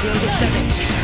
Close the second.